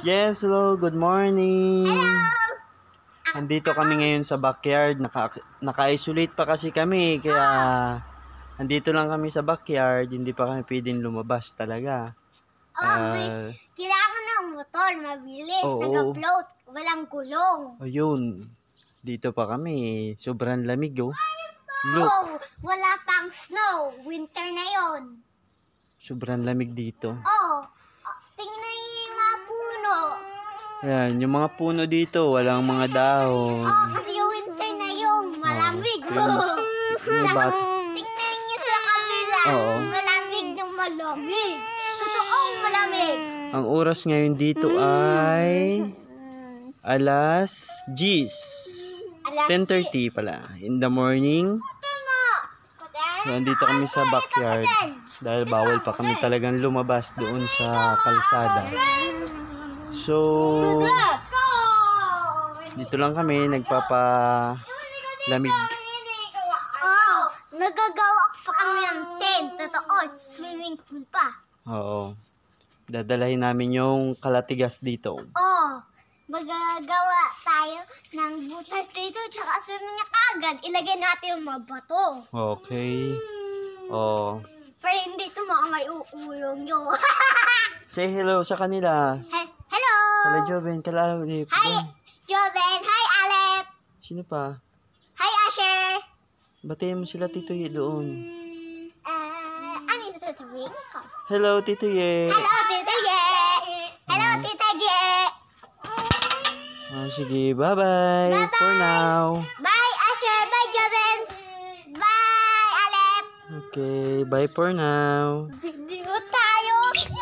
Yes, hello, good morning. Hello! Andito kami ngayon sa backyard. Naka, naka-isolate pa kasi kami, kaya andito lang kami sa backyard. Hindi pa kami pwedeng lumabas talaga. Oh, Ah, kailangan ng motor, mabilis, Oo. nag-float, walang gulong. ayun, dito pa kami. Sobrang lamig, oh. Look, Oh, wala pang snow, winter na yon. sobrang lamig dito. Oh, tingnan niyo yung mga puno. Ayan, yung mga puno dito, walang mga dahon. Oh, kasi yung winter na yun, malamig. tingnan- May bat- tingnan niyo sa kabila, Oo. malamig ng malamig. Totoong malamig. Ang oras ngayon dito ay Mm, alas 10. alam 10.30 pala. In the morning. So, andito kami sa backyard. Dahil bawal pa kami talagang lumabas doon sa kalsada. So, dito lang kami nagpapalamig. Oh, nagagawa pa kami ng tent. Totoo, swimming pool pa. Oo. Dadalahin namin yung kalatigas dito. Oh, magagawa tayo ng butas dito tsaka swimming na kagad. Ilagay natin yung mga bato. Okay. Oh. Pero hindi ito mga may uulong yun. Say hello sa kanila. He- Hello! Kala Joven, kala Alip. Hi, Joven. Hi, Alep. Sino pa? Hi, Asher. Batiin mo sila Tito Ye doon. Uh, ano yung sasabihin ko? Hello Tito Ye. Hello, Tita Ye. Hello, Tita Je. Ah, sige, bye-bye. For Bye-bye. now. Bye, Asher. Bye, Joven. Bye, Alep. Okay, bye for now. Bye.